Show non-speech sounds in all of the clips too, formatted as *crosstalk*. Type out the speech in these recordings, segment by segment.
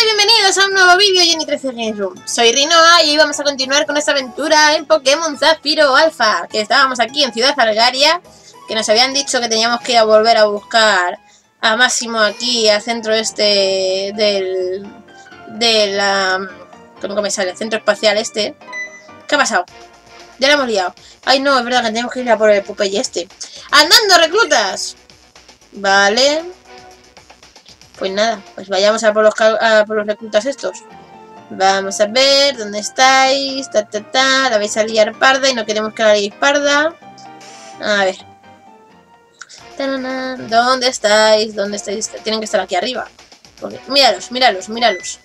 y bienvenidos a un nuevo vídeo Jenny 13 Game Room. Soy Rinoa y hoy vamos a continuar con esta aventura en Pokémon Zafiro Alpha. Que estábamos aquí en Ciudad Algaria, que nos habían dicho que teníamos que ir a volver a buscar a Máximo aquí, al centro este del... de la... ¿cómo me sale? Centro espacial este. ¿Qué ha pasado? Ya lo hemos liado. Ay no, es verdad que tenemos que ir a por el Popeye este. ¡Andando, reclutas! Vale. Pues nada, pues vayamos a por los, a por los reclutas estos. Vamos a ver, ¿dónde estáis? Ta, ta, ta. La vais a liar parda y no queremos que la liéis parda. A ver. ¿Dónde estáis? ¿Dónde estáis? Tienen que estar aquí arriba. Porque, míralos, míralos, míralos.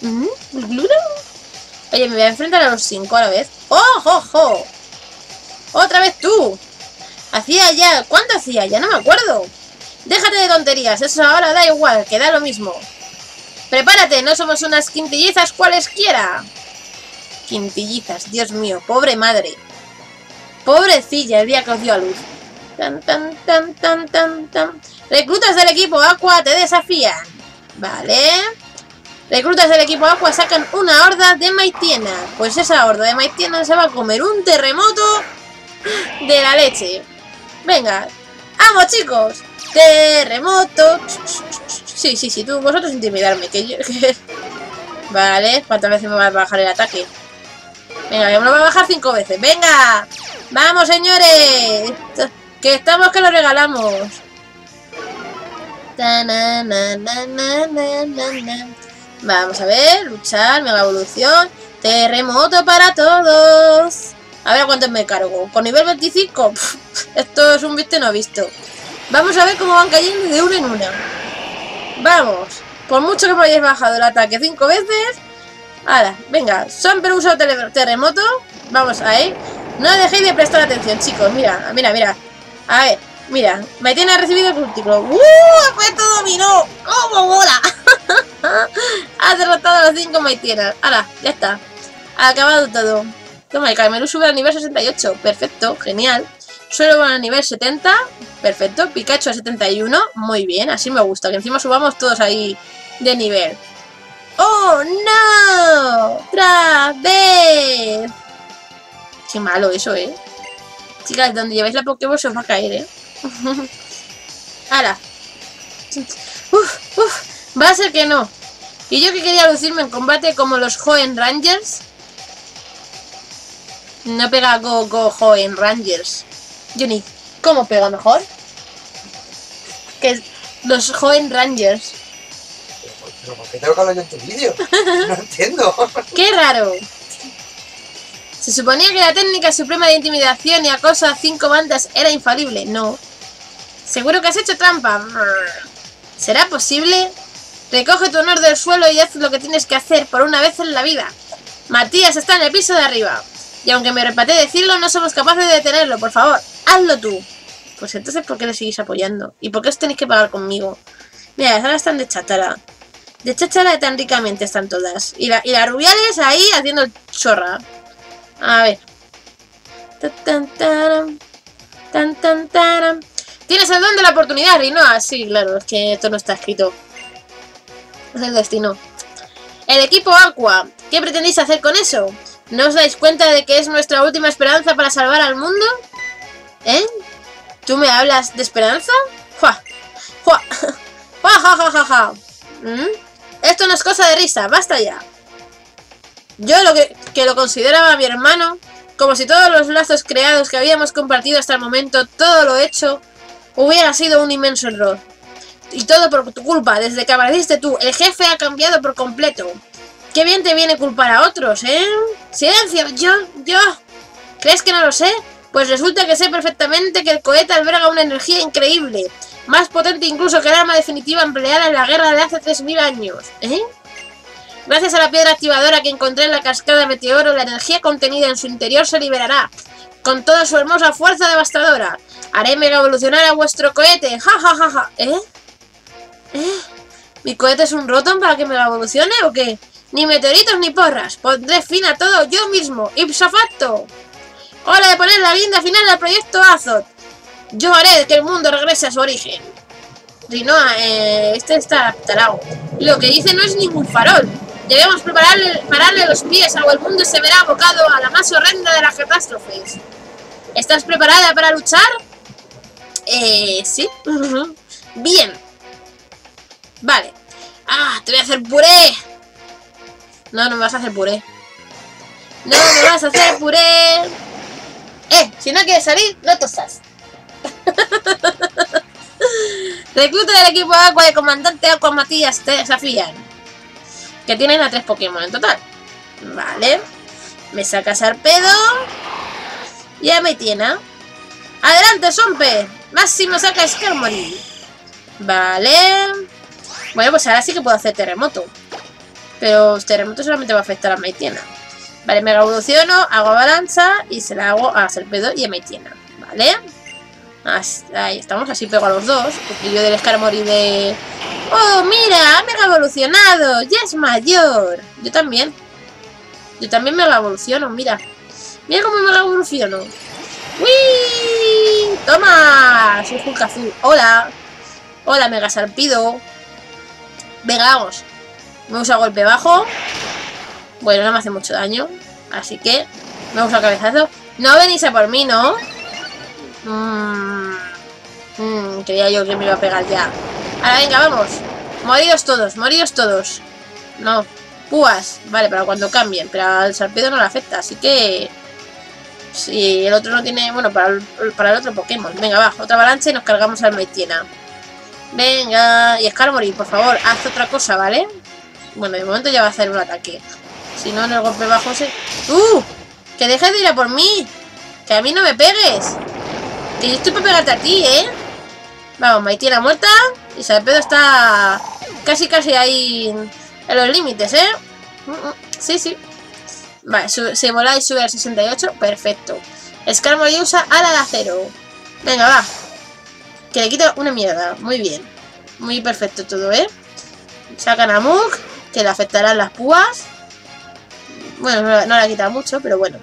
¿Mm? Oye, me voy a enfrentar a los cinco a la vez. ¡Oh, jo, jo! ¡Otra vez tú! Hacía ya... ¿Cuánto hacía? Ya no me acuerdo. Déjate de tonterías, eso ahora da igual, que da lo mismo. Prepárate, no somos unas quintillizas cualesquiera. Quintillizas, Dios mío, pobre madre. Pobrecilla el día que os dio a luz. Tan, tan, tan, tan, tan, tan. Reclutas del equipo Aqua te desafían. Vale. Reclutas del equipo Aqua sacan una horda de Maitiena. Pues esa horda de Maitiena se va a comer un terremoto de la leche. Venga. ¡Vamos, chicos! Terremoto. Sí, sí, sí, tú, vosotros intimidarme. Que yo, *laughs* Vale, ¿cuántas veces me va a bajar el ataque? Venga, me lo va a bajar cinco veces. ¡Venga! ¡Vamos, señores! Que estamos que lo regalamos. Vamos a ver, luchar, mega evolución. Terremoto para todos. A ver cuántos me cargo. Con nivel 25, *laughs* esto es un viste no visto. Vamos a ver cómo van cayendo de una en una. Vamos. Por mucho que me hayáis bajado el ataque cinco veces. Ahora, venga. Pero uso terremoto. Vamos ahí. No dejéis de prestar atención, chicos. Mira, mira, mira. A ver, mira. Me tiene recibido el crítico. ¡Uh! ¡Efecto dominó! ¡Cómo mola! *laughs* ha derrotado a los cinco Maitienas. Ahora, ya está. Acabado todo. Toma, el Carmelu sube al nivel 68. Perfecto, genial. Suelo a nivel 70. Perfecto. Pikachu a 71. Muy bien, así me gusta. Que encima subamos todos ahí de nivel. ¡Oh, no! ¡Otra vez! Qué malo eso, ¿eh? Chicas, donde lleváis la Pokéball se os va a caer, ¿eh? *laughs* ¡Hala! Uf, uf, va a ser que no. Y yo que quería lucirme en combate como los Joen Rangers. No pega Go Go Joen Rangers. Johnny, ¿cómo pega mejor? Que los Joven Rangers. ¿Pero por qué tengo que hablar yo en tu vídeo? *laughs* No entiendo. ¡Qué raro! Se suponía que la técnica suprema de intimidación y acoso a cinco bandas era infalible. No. Seguro que has hecho trampa. ¿Será posible? Recoge tu honor del suelo y haz lo que tienes que hacer por una vez en la vida. Matías está en el piso de arriba. Y aunque me repate decirlo, no somos capaces de detenerlo, por favor. Hazlo tú. Pues entonces, ¿por qué le seguís apoyando? ¿Y por qué os tenéis que pagar conmigo? Mira, ahora están de cháchara. De cháchara tan ricamente están todas. Y, la, y las rubiales ahí haciendo chorra. A ver. Tan, tan, tan, tan, tan, Tienes el don de la oportunidad, Rinoa. Sí, claro, es que esto no está escrito. Es el destino. El equipo Aqua. ¿Qué pretendéis hacer con eso? ¿No os dais cuenta de que es nuestra última esperanza para salvar al mundo? ¿Eh? ¿Tú me hablas de esperanza? ¡Jua! ¡Jua! ¡Jua, *laughs* ja, ja, ja, ja! ¿Mm? Esto no es cosa de risa, basta ya. Yo lo que, que lo consideraba mi hermano, como si todos los lazos creados que habíamos compartido hasta el momento, todo lo hecho, hubiera sido un inmenso error. Y todo por tu culpa, desde que apareciste tú, el jefe ha cambiado por completo. Qué bien te viene culpar a otros, ¿eh? Silencio, yo, yo. ¿Crees que no lo sé? Pues resulta que sé perfectamente que el cohete alberga una energía increíble, más potente incluso que el arma definitiva empleada en la guerra de hace 3.000 años. ¿Eh? Gracias a la piedra activadora que encontré en la cascada Meteoro, la energía contenida en su interior se liberará, con toda su hermosa fuerza devastadora. Haré mega evolucionar a vuestro cohete. Ja, ja, ja, ja. ¿Eh? ¿Eh? ¿Mi cohete es un Rotom para que mega evolucione o qué? Ni meteoritos ni porras. Pondré fin a todo yo mismo. ¡Ipso facto! Hora de poner la guinda final al proyecto Azot. Yo haré que el mundo regrese a su origen. Rinoa, eh, este está talado. Lo que dice no es ningún farol. Debemos prepararle, pararle los pies o el mundo se verá abocado a la más horrenda de las catástrofes. ¿Estás preparada para luchar? Eh, sí. Bien. Vale. Ah, te voy a hacer puré. No, no me vas a hacer puré. No me vas a hacer puré. Eh, si no quieres salir, no tosas. *laughs* Recluta del equipo Aqua y comandante Aqua Matías te desafían. Que tienen a tres Pokémon en total. Vale. Me sacas al pedo. Ya me tiene. ¡Adelante, Sompe! Máximo saca Skarmory. Vale. Bueno, pues ahora sí que puedo hacer terremoto. Pero terremoto solamente va a afectar a Maitiena. Vale, mega evoluciono, hago avalancha y se la hago a Serpedo y a Maitiena. Vale. Ahí estamos, así pego a los dos. Porque yo del Skarmory de... ¡Oh, mira! Ha mega evolucionado. Ya es mayor. Yo también. Yo también mega evoluciono, mira. Mira cómo mega evoluciono. ¡Uy! ¡Toma! Soy Hulk azul. ¡Hola! ¡Hola, mega sarpido! Venga, vamos. Me usa golpe bajo. Bueno, no me hace mucho daño. Así que me usa cabezazo. No venís a por mí, ¿no? Mmm, mmm, creía yo que me iba a pegar ya. Ahora, venga, vamos. Moridos todos, moridos todos. No, púas. Vale, pero cuando cambien. Pero al sarpedo no le afecta, así que... Si el otro no tiene... Bueno, para el, para el otro Pokémon. Venga, va, otra avalancha y nos cargamos al Maitiena. Venga, y Skarmory, por favor, haz otra cosa, ¿vale? Bueno, de momento ya va a hacer un ataque. Si no, en el golpe bajo se... ¡Uh! ¡Que dejes de ir a por mí! ¡Que a mí no me pegues! Que yo estoy para pegarte a ti, ¿eh? Vamos, Maitiena muerta. Y Salpedo está casi, casi ahí en los límites, ¿eh? Mm, mm, sí, sí. Vale, se mola y sube al 68. Perfecto. Skarmory usa ala de acero. Venga, va. Que le quito una mierda. Muy bien. Muy perfecto todo, ¿eh? Sacan a Mug, que le afectarán las púas. Bueno, no, le ha quitado mucho, pero bueno.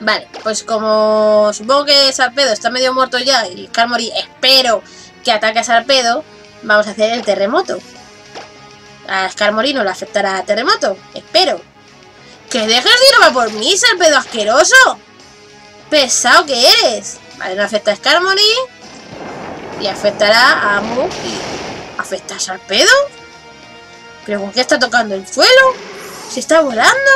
Vale, pues como supongo que Sarpedo está medio muerto ya y Skarmory espero que ataque a Sarpedo, vamos a hacer el terremoto. A Skarmory no le afectará terremoto, espero. ¡Que dejes de ir a por mí, Sarpedo asqueroso! ¡Pesado que eres! Vale, no afecta a Skarmory. Y afectará a Mu y... ¿Afecta a Sarpedo? ¿Pero con qué está tocando el suelo? ¿Se está volando?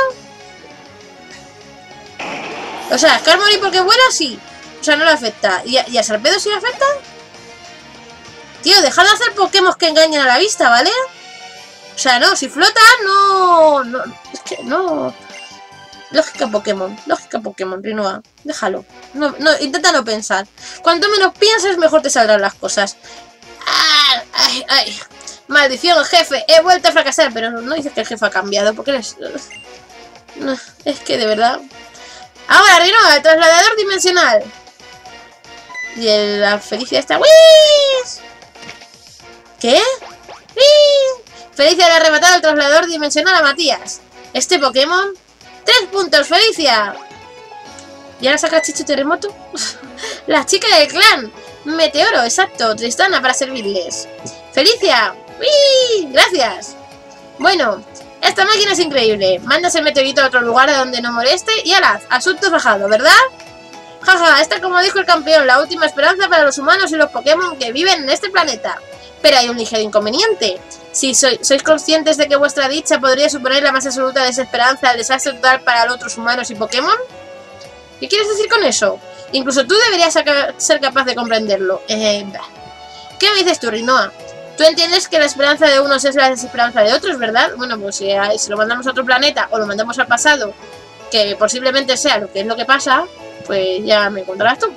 O sea, Skarmory porque vuela sí. O sea, no le afecta. ¿Y a, y Sarpedo sí le afecta? Tío, dejad de hacer Pokémon que engañen a la vista, ¿vale? O sea, no, si flota, no... no es que no... Lógica Pokémon, lógica Pokémon, Rinoa. Déjalo. No, no, intenta no pensar. Cuanto menos pienses, mejor te saldrán las cosas. ¡Ah! ¡Ay, ay! Maldición, jefe. He vuelto a fracasar, pero no dices que el jefe ha cambiado. Porque eres... Es que de verdad... Ahora, Rinoa, el trasladador dimensional. Y la felicidad está... ¡Wii! ¿Qué? ¡Wii! Felicia le ha arrebatado el trasladador dimensional a Matías. Este Pokémon ¡Tres puntos, Felicia! ¿Y ahora saca Chicho Terremoto? la chica del clan. Meteoro, exacto. Tristana para servirles. ¡Felicia! ¡Gracias! Bueno, esta máquina es increíble. Mandas el meteorito a otro lugar donde no moleste y alas, asunto bajado, ¿verdad? Jaja, esta como dijo el campeón, la última esperanza para los humanos y los Pokémon que viven en este planeta. Pero hay un ligero inconveniente. Si sois conscientes de que vuestra dicha podría suponer la más absoluta desesperanza, el desastre total para los otros humanos y Pokémon. ¿Qué quieres decir con eso? Incluso tú deberías ser capaz de comprenderlo. Eh, ¿Qué dices tú, Rinoa? Tú entiendes que la esperanza de unos es la desesperanza de otros, ¿verdad? Bueno, pues si, si lo mandamos a otro planeta o lo mandamos al pasado, que posiblemente sea lo que es lo que pasa, pues ya me contarás tú.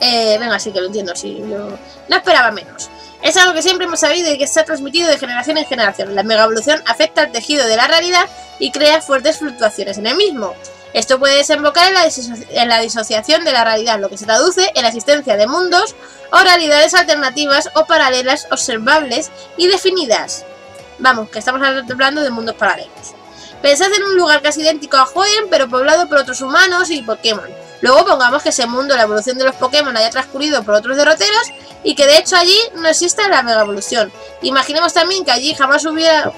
Eh, venga, sí que lo entiendo, sí. Yo no esperaba menos. Es algo que siempre hemos sabido y que se ha transmitido de generación en generación. La mega evolución afecta al tejido de la realidad y crea fuertes fluctuaciones en el mismo. Esto puede desembocar en la, disociación de la realidad, lo que se traduce en la existencia de mundos o realidades alternativas o paralelas observables y definidas. Vamos, que estamos hablando de mundos paralelos. Pensad en un lugar casi idéntico a Hoenn, pero poblado por otros humanos y Pokémon. Luego pongamos que ese mundo, la evolución de los Pokémon, haya transcurrido por otros derroteros y que de hecho allí no existe la mega evolución. Imaginemos también que allí jamás hubiera...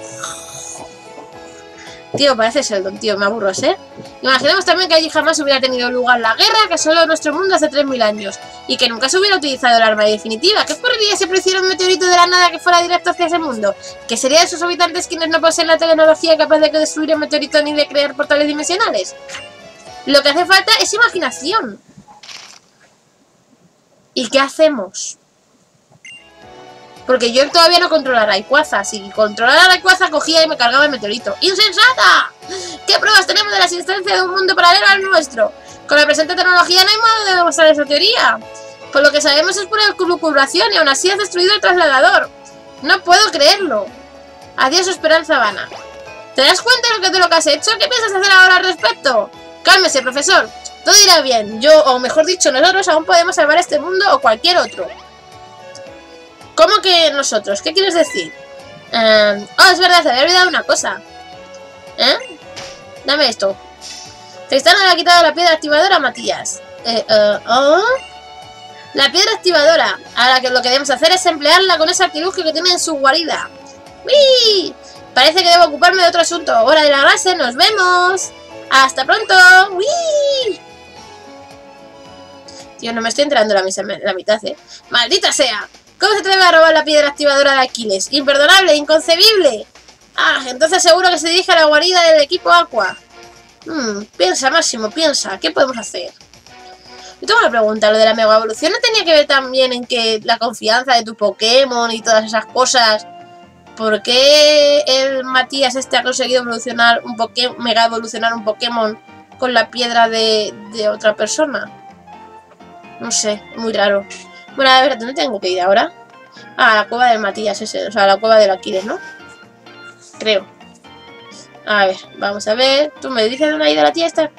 Tío, parece Sheldon, tío, me aburro, ¿eh? Imaginemos también que allí jamás hubiera tenido lugar la guerra que solo nuestro mundo hace 3.000 años y que nunca se hubiera utilizado el arma definitiva. ¿Qué ocurriría si apareciera un meteorito de la nada que fuera directo hacia ese mundo? ¿Qué sería de sus habitantes quienes no poseen la tecnología capaz de destruir un meteorito ni de crear portales dimensionales? Lo que hace falta es imaginación. ¿Y qué hacemos? Porque yo todavía no controlo a Rayquaza. Si controlara a Rayquaza, cogía y me cargaba el meteorito. ¡Insensata! ¿Qué pruebas tenemos de la existencia de un mundo paralelo al nuestro? Con la presente tecnología no hay modo de demostrar esa teoría. Por lo que sabemos es pura curvación y aún así has destruido el trasladador. No puedo creerlo. Adiós, esperanza vana. ¿Te das cuenta de lo que, de lo que has hecho? ¿Qué piensas hacer ahora al respecto? Cálmese, profesor. Todo irá bien. Yo, o mejor dicho, nosotros aún podemos salvar este mundo o cualquier otro. ¿Cómo que nosotros? ¿Qué quieres decir? Eh, oh, es verdad, se había olvidado una cosa. ¿Eh? Dame esto. Tristana le ha quitado la piedra activadora Matías. Eh, eh, ¿oh? La piedra activadora. Ahora que lo que debemos hacer es emplearla con ese artilugio que tiene en su guarida. ¡Uy! Parece que debo ocuparme de otro asunto. Hora de la clase, nos vemos. ¡Hasta pronto! ¡Uy! Tío, no me estoy enterando la, la mitad, ¿eh? ¡Maldita sea! ¿Cómo se atreve a robar la piedra activadora de Aquiles? ¡Imperdonable! ¡Inconcebible! Ah, entonces seguro que se dirige a la guarida del equipo Aqua. Hmm, piensa, Máximo, piensa. ¿Qué podemos hacer? Yo tengo una pregunta. ¿Lo de la mega evolución no tenía que ver también en que la confianza de tu Pokémon y todas esas cosas? ¿Por qué el Matías este ha conseguido evolucionar un Pokémon, mega evolucionar un Pokémon con la piedra de, de otra persona? No sé, muy raro. Bueno, a ver, ¿dónde tengo que ir ahora? Ah, la cueva del Matías ese, o sea, la cueva del Aquiles, ¿no? Creo. A ver, vamos a ver. ¿Tú me dices dónde ha ido la tía esta?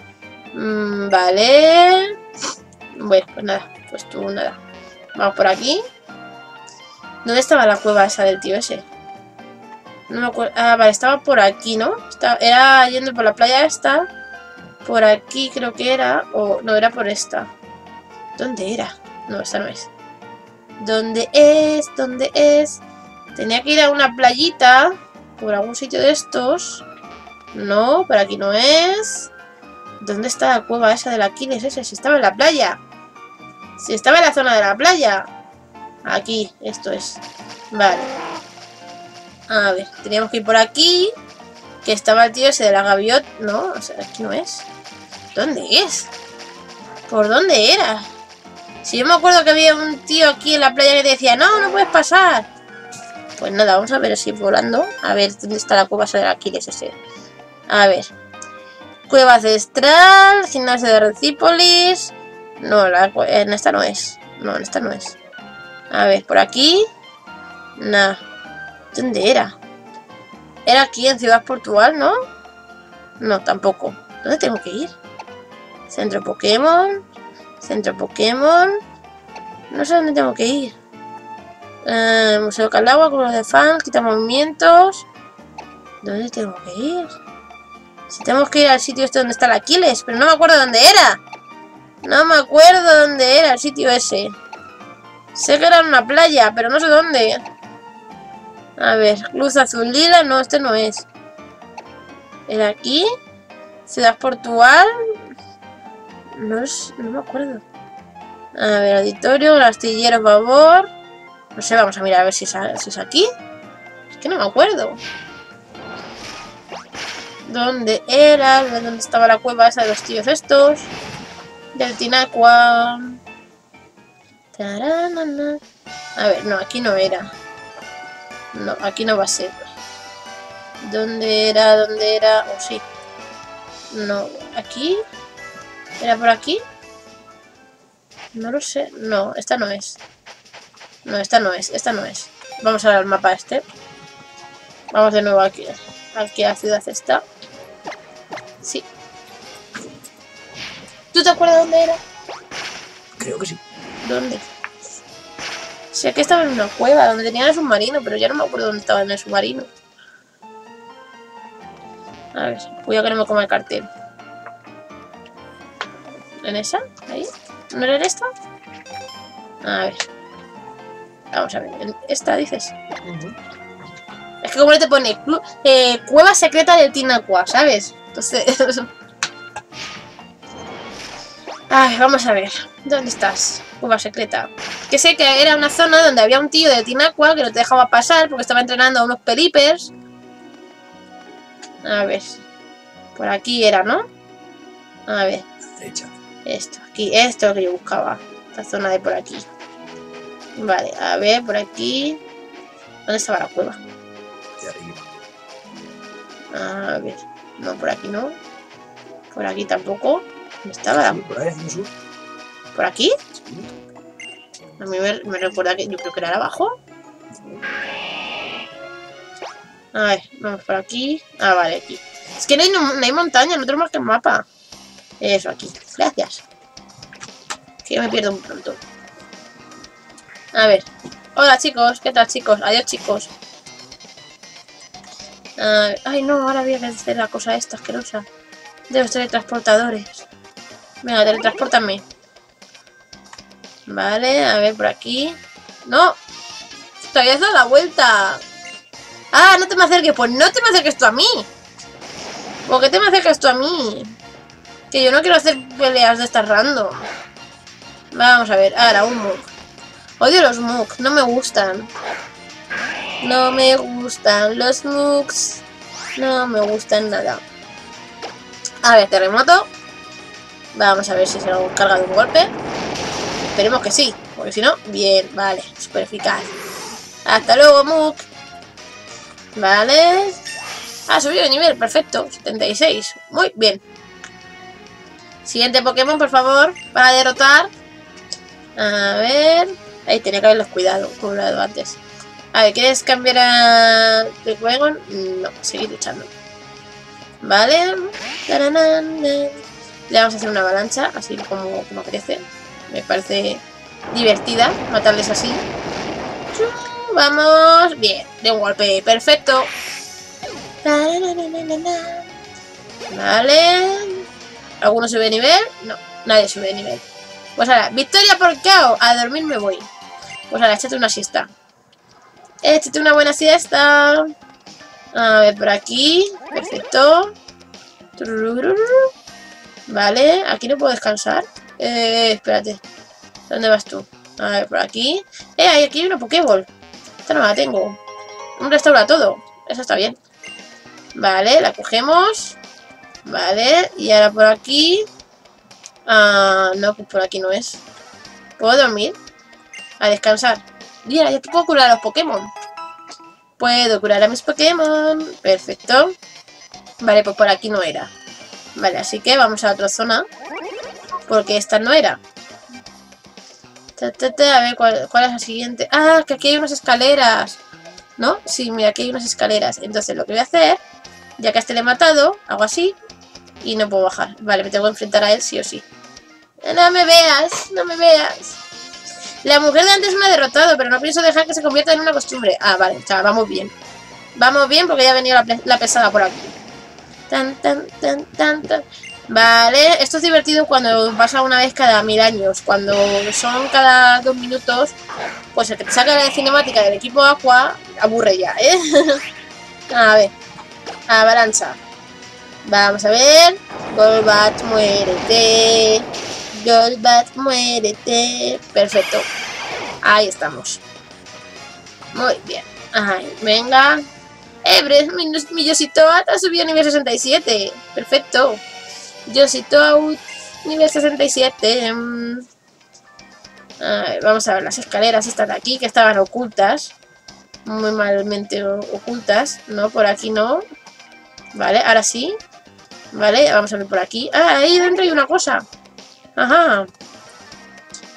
Mm, vale. Bueno, pues nada, pues tú nada. Vamos por aquí. ¿Dónde estaba la cueva esa del tío ese? No me acuerdo. Ah, vale, estaba por aquí, ¿no? era yendo por la playa esta. Por aquí creo que era. O no, era por esta. ¿Dónde era? No, esta no es. ¿Dónde es? ¿Dónde es? Tenía que ir a una playita. Por algún sitio de estos. No, por aquí no es. ¿Dónde está la cueva esa del Aquiles ese? Si estaba en la playa. Si estaba en la zona de la playa. Aquí, esto es. Vale. A ver, teníamos que ir por aquí. Que estaba el tío ese de la gaviota. No, o sea, aquí no es. ¿Dónde es? ¿Por dónde era? Si yo me acuerdo que había un tío aquí en la playa que decía, no, no puedes pasar. Pues nada, vamos a ver si volando. A ver dónde está la cueva de Aquiles ese. A ver. Cueva ancestral, gimnasio de Recípolis. No, la, en esta no es. No, en esta no es. A ver, por aquí. Nah. ¿Dónde era? Era aquí en Ciudad Portugal, ¿no? No, tampoco. ¿Dónde tengo que ir? Centro Pokémon. Centro Pokémon. No sé dónde tengo que ir. Eh, Museo Calagua, los de fans, quita movimientos. ¿Dónde tengo que ir? Si tenemos que ir al sitio este donde está el Aquiles, pero no me acuerdo dónde era. No me acuerdo dónde era el sitio ese. Sé que era una playa, pero no sé dónde. A ver, luz azul lila, no, este no es. ¿Era aquí? Ciudad Portugal, no, no me acuerdo. A ver, auditorio, astillero, favor. No sé, vamos a mirar a ver si es, es aquí. Es que no me acuerdo. ¿Dónde era? ¿Dónde estaba la cueva esa de los tíos estos? Del Tinacua. A ver, no, aquí no era. No, aquí no va a ser. ¿Dónde era? ¿Dónde era? Oh, sí. No, aquí. ¿Era por aquí? No lo sé. No, esta no es. No, esta no es. Esta no es. Vamos a ver el mapa este. Vamos de nuevo aquí. Aquí a la ciudad está. Sí. ¿Tú te acuerdas dónde era? Creo que sí. ¿Dónde? Sé que estaba en una cueva donde tenían el submarino, pero ya no me acuerdo dónde estaba en el submarino. A ver, cuidado que no me coma el cartel. ¿En esa? ¿Ahí? ¿No era en esta? A ver. Vamos a ver. ¿En esta dices? Es que como no te pone eh, cueva secreta del Tinacua, ¿sabes? Entonces... *laughs* Ay, vamos a ver. ¿Dónde estás? Cueva secreta. Que sé que era una zona donde había un tío de Tinacua que no te dejaba pasar porque estaba entrenando a unos pelipers. A ver. Por aquí era, ¿no? A ver. Esto, aquí, esto es lo que yo buscaba. Esta zona de por aquí. Vale, a ver, por aquí. ¿Dónde estaba la cueva? De arriba. A ver. No, por aquí no. Por aquí tampoco. ¿Dónde estaba? la- por ahí, sur. ¿Por aquí? Sí. A mí me, me recuerda que yo creo que era abajo. A ver, vamos por aquí. Ah, vale, aquí. Es que no hay, no hay montaña, no tenemos que el mapa. Eso, aquí. Gracias. Que me pierdo muy pronto. A ver. Hola, chicos. ¿Qué tal, chicos? Adiós, chicos. Ver. Ay, no, ahora voy a hacer la cosa esta asquerosa. De los teletransportadores. Venga, teletransportame. Vale, a ver por aquí. ¡No! ¡Te habías dado la vuelta! ¡Ah, no te me acerques! Pues no te me acerques tú a mí. ¿Por qué te me acercas tú a mí? Que yo no quiero hacer peleas de estas random. Vamos a ver. Ahora, un mug. Odio los mugs. No me gustan. No me gustan los mugs. No me gustan nada. A ver, terremoto. Vamos a ver si se lo carga de un golpe. Esperemos que sí, porque si no, bien, vale, súper eficaz. Hasta luego, Mook. Vale. Ha subido de nivel, perfecto, 76. Muy bien. Siguiente Pokémon, por favor, para derrotar. A ver. Ahí tenía que haberlos cuidado, cuidado antes. A ver, ¿quieres cambiar a de juego? No, seguir luchando. Vale. Le vamos a hacer una avalancha, así como, como crece. Me parece divertida matarles así. Vamos. Bien, de un golpe. Perfecto. Vale. ¿Alguno sube de nivel? No, nadie sube de nivel. Pues ahora, victoria por KO. A dormir me voy. Pues ahora, échate una siesta. Échate una buena siesta. A ver, por aquí. Perfecto. Vale, aquí no puedo descansar. Eh, espérate. ¿Dónde vas tú? A ver, por aquí. Eh, aquí hay una Pokéball. Esta no la tengo. Un restaura todo. Eso está bien. Vale, la cogemos. Vale, y ahora por aquí. Ah, no, pues por aquí no es. ¿Puedo dormir? A descansar. Mira, ya te puedo curar a los Pokémon. Puedo curar a mis Pokémon. Perfecto. Vale, pues por aquí no era. Vale, así que vamos a otra zona. Porque esta no era. A ver, ¿cuál, cuál es la siguiente? Ah, que aquí hay unas escaleras. ¿No? Sí, mira, aquí hay unas escaleras. Entonces lo que voy a hacer, ya que a este le he matado, hago así. Y no puedo bajar. Vale, me tengo que enfrentar a él sí o sí. No me veas, no me veas. La mujer de antes me ha derrotado, pero no pienso dejar que se convierta en una costumbre. Ah, vale, chaval, vamos bien. Vamos bien porque ya ha venido la, pesada por aquí. Tan, tan, tan, tan, tan. Vale, esto es divertido cuando pasa una vez cada mil años. Cuando son cada dos minutos, pues el que te saca la cinemática del equipo Aqua aburre ya, ¿eh? *laughs* a ver, avalancha. Vamos a ver. Golbat, muérete. Golbat, muérete. Perfecto. Ahí estamos. Muy bien. Ay, venga. Pero mi, mi Yoshitoa ha subido a nivel 67. Perfecto. Yoshitoa nivel 67. mm. Vamos a ver las escaleras estas de aquí que estaban ocultas. Muy malmente ocultas. No, por aquí no. Vale, ahora sí. Vale, vamos a ver por aquí. Ah, ahí dentro hay una cosa. Ajá.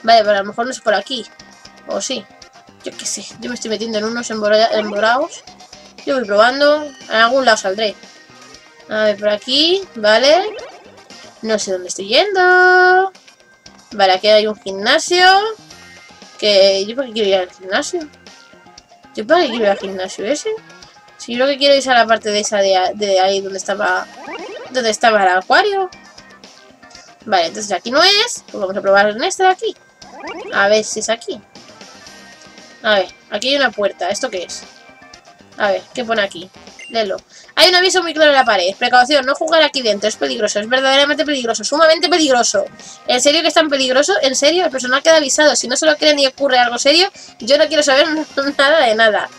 Vale, pero a lo mejor no es por aquí. O sí. Yo qué sé. Yo me estoy metiendo en unos embora- emborados. Yo voy probando. En algún lado saldré. A ver, por aquí. Vale. No sé dónde estoy yendo. Vale, aquí hay un gimnasio. Que yo para qué quiero ir al gimnasio. Yo para qué quiero ir al gimnasio ese. Si yo lo que quiero es a la parte de esa de ahí donde estaba. Donde estaba el acuario. Vale, entonces aquí no es. Pues vamos a probar en esta de aquí. A ver si es aquí. A ver, aquí hay una puerta. ¿Esto qué es? A ver, ¿qué pone aquí? Léelo. Hay un aviso muy claro en la pared. Precaución, no jugar aquí dentro. Es peligroso, es verdaderamente peligroso. Sumamente peligroso. ¿En serio que es tan peligroso? ¿En serio? El personal queda avisado. Si no se lo cree ni ocurre algo serio, yo no quiero saber *laughs* nada de nada.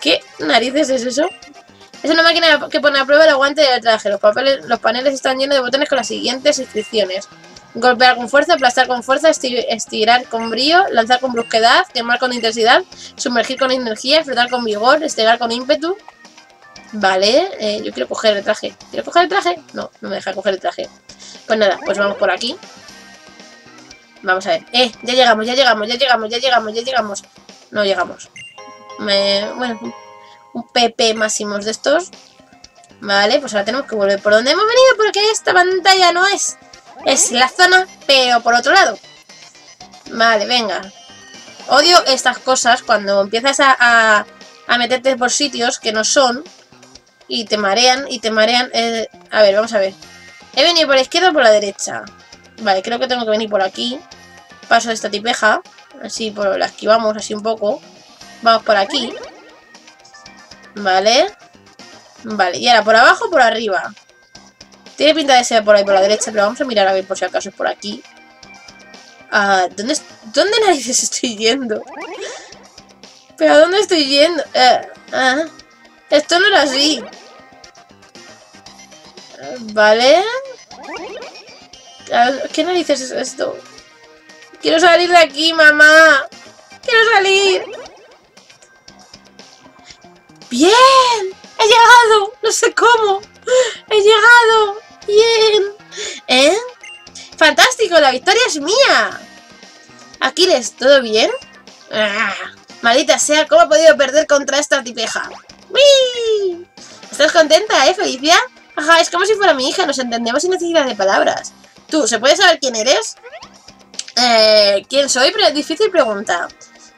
¿Qué narices es eso? Es una máquina que pone a prueba el aguante del traje. Los, papeles, los paneles están llenos de botones con las siguientes inscripciones. Golpear con fuerza, aplastar con fuerza, esti- estirar con brío, lanzar con brusquedad, quemar con intensidad, sumergir con energía, flotar con vigor, estegar con ímpetu. Vale, eh, yo quiero coger el traje. ¿Quiero coger el traje? No, no me deja coger el traje. Pues nada, pues vamos por aquí. Vamos a ver. Eh, ya llegamos, ya llegamos, ya llegamos, ya llegamos, ya llegamos. No llegamos. Me, bueno, PP máximos de estos. Vale, pues ahora tenemos que volver por donde hemos venido porque esta pantalla no es. Es la zona, pero por otro lado. Vale, venga. Odio estas cosas cuando empiezas a, a, meterte por sitios que no son y te marean y te marean. eh, a ver, vamos a ver. ¿He venido por la izquierda o por la derecha? Vale, creo que tengo que venir por aquí. Paso esta tipeja. Así por la esquivamos así un poco. Vamos por aquí. Vale. Vale, y ahora por abajo o por arriba. Tiene pinta de ser por ahí por la derecha, pero vamos a mirar a ver por si acaso es por aquí. Ah, ¿dónde, ¿Dónde *laughs* narices estoy yendo? ¿Pero a dónde estoy yendo? Eh, ah, esto no era así. Vale. Ah, ¿Qué narices es esto? Quiero salir de aquí, mamá. Quiero salir. ¡Bien! ¡He llegado! No sé cómo. ¡He llegado! ¡Bien! ¿Eh? ¡Fantástico! ¡La victoria es mía! Aquiles, ¿todo bien? Ah, maldita sea, ¿cómo he podido perder contra esta tipeja? ¡Wii! ¿Estás contenta, eh, Felicia? Ajá, es como si fuera mi hija, nos entendemos sin necesidad de palabras. Tú, ¿se puede saber quién eres? Eh, ¿quién soy? Difícil pregunta.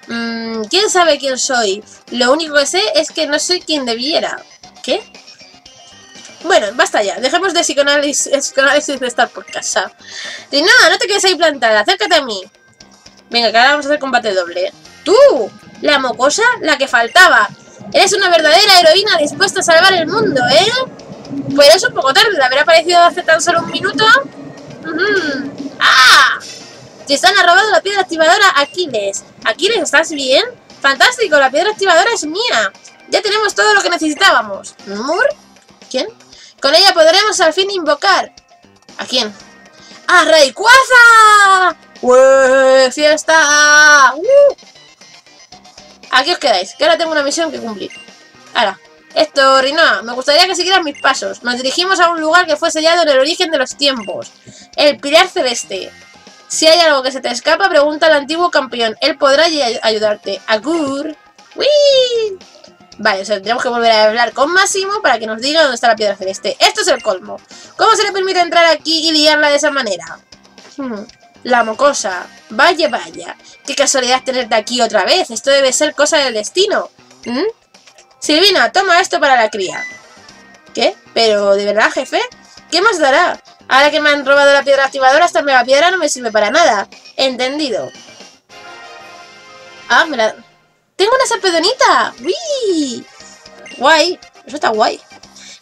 Mm, ¿Quién sabe quién soy? Lo único que sé es que no soy quien debiera. ¿Qué? Bueno, basta ya. Dejemos de psicoanálisis, *laughs* de estar por casa. Y no, no te quedes ahí plantada. Acércate a mí. Venga, que ahora vamos a hacer combate doble. ¡Tú! La mocosa, la que faltaba. Eres una verdadera heroína dispuesta a salvar el mundo, ¿eh? Pues es un poco tarde. ¿Le habrá parecido hace tan solo un minuto? Ujú. ¡Ah! Tristán ha robado la piedra activadora Aquiles. Aquiles, ¿estás bien? Fantástico, la piedra activadora es mía. Ya tenemos todo lo que necesitábamos. ¿Mur? ¿Quién? Con ella podremos al fin invocar. ¿A quién? ¡A Rayquaza! ¡Ué! ¡Fiesta! ¡Uh! Aquí os quedáis, que ahora tengo una misión que cumplir. Ahora, esto, Rinoa, me gustaría que siguieras mis pasos. Nos dirigimos a un lugar que fue sellado en el origen de los tiempos. El Pilar Celeste. Si hay algo que se te escapa, pregunta al antiguo campeón. Él podrá ay- ayudarte. Agur. ¡Wii! Vale, o sea, tendremos que volver a hablar con Máximo para que nos diga dónde está la piedra celeste. Esto es el colmo. ¿Cómo se le permite entrar aquí y liarla de esa manera? Hmm, La mocosa. Vaya, vaya. Qué casualidad tenerte aquí otra vez. Esto debe ser cosa del destino. ¿Mm? Silvina, toma esto para la cría. ¿Qué? ¿Pero de verdad, jefe? ¿Qué más dará? Ahora que me han robado la piedra activadora, esta mega piedra no me sirve para nada. Entendido. Ah, me la... ¡Tengo una serpedonita! ¡Uy! Guay. Eso está guay.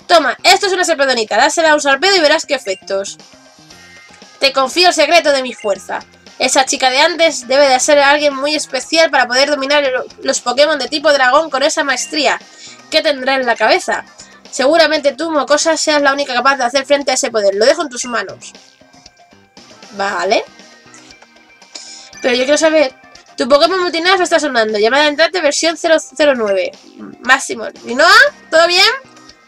Toma, esto es una serpedonita. Dásela a un sarpedo y verás qué efectos. Te confío el secreto de mi fuerza. Esa chica de antes debe de ser alguien muy especial para poder dominar los Pokémon de tipo dragón con esa maestría. ¿Qué tendrá en la cabeza? Seguramente tú, Mocosa, seas la única capaz de hacer frente a ese poder. Lo dejo en tus manos. Vale. Pero yo quiero saber... Tu Pokémon Multinaz está sonando. Llamada de entrante versión 009. Máximo. ¿Rinoa? ¿Todo bien?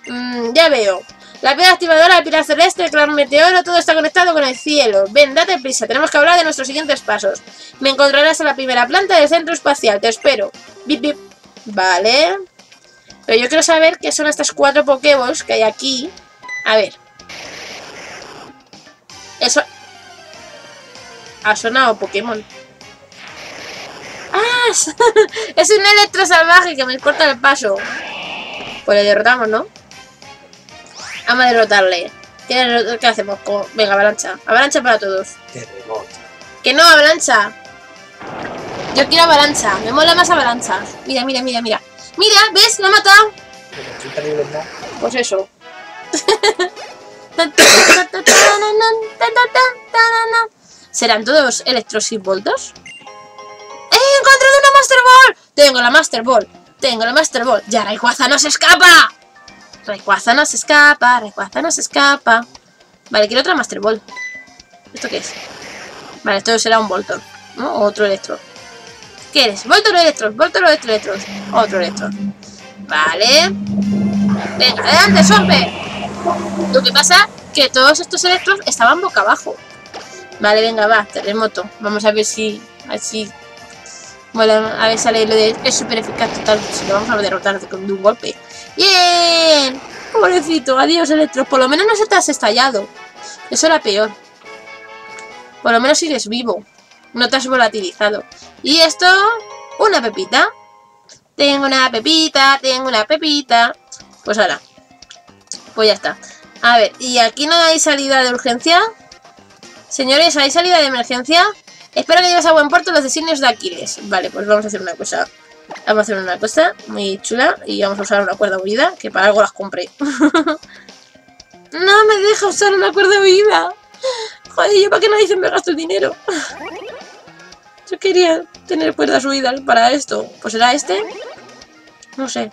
Mm, ya veo. La piedra activadora, el pilar celeste, el clan meteoro, todo está conectado con el cielo. Ven, date prisa, tenemos que hablar de nuestros siguientes pasos. Me encontrarás en la primera planta del centro espacial, te espero. Bip, bip. Vale. Pero yo quiero saber qué son estas cuatro Pokéballs que hay aquí. A ver. Eso... Ha sonado Pokémon. ¡Ah! *laughs* es un electro salvaje que me corta el paso. Pues le derrotamos, ¿no? Vamos a derrotarle. ¿Qué, qué hacemos? Venga, avalancha. Avalancha para todos. Terremoto. Que no, avalancha. Yo quiero avalancha. Me mola más avalancha. Mira, mira, mira, mira. Mira, ¿ves? Lo ha matado. Pero 80 niveles más. Pues eso. ¿Serán todos electros y voltos? ¡He encontrado una Master Ball! Tengo la Master Ball. Tengo la Master Ball. Ya Rayquaza no se escapa. Rayquaza no se escapa. Rayquaza no se escapa. Vale, quiero otra Master Ball. ¿Esto qué es? Vale, esto será un Voltor. ¿No? O otro Electro. ¿Qué eres? ¿Voltor o Electro? ¿Voltor o Electro? Otro Electro. Vale. Venga, adelante, Sompe. Lo que pasa que todos estos electros estaban boca abajo. Vale, venga, va, terremoto. Vamos a ver si así. Bueno, a ver sale lo de. Es súper eficaz total. Si lo vamos a derrotar de, de un golpe. ¡Bien! Pobrecito, adiós, electros. Por lo menos no se te has estallado. Eso era peor. Por lo menos sigues vivo. No te has volatilizado. Y esto, una pepita. Tengo una pepita, tengo una pepita. Pues ahora. Pues ya está. A ver, ¿y aquí no hay salida de urgencia? Señores, ¿hay salida de emergencia? Espero que llegues a buen puerto los designios de Aquiles. Vale, pues vamos a hacer una cosa. Vamos a hacer una cosa muy chula y vamos a usar una cuerda huida, que para algo las compré. *laughs* no me deja usar una cuerda huida. Joder, ¿yo para qué no dicen me gasto el dinero? *laughs* Yo quería tener cuerdas huidas para esto. ¿Pues será este? No sé.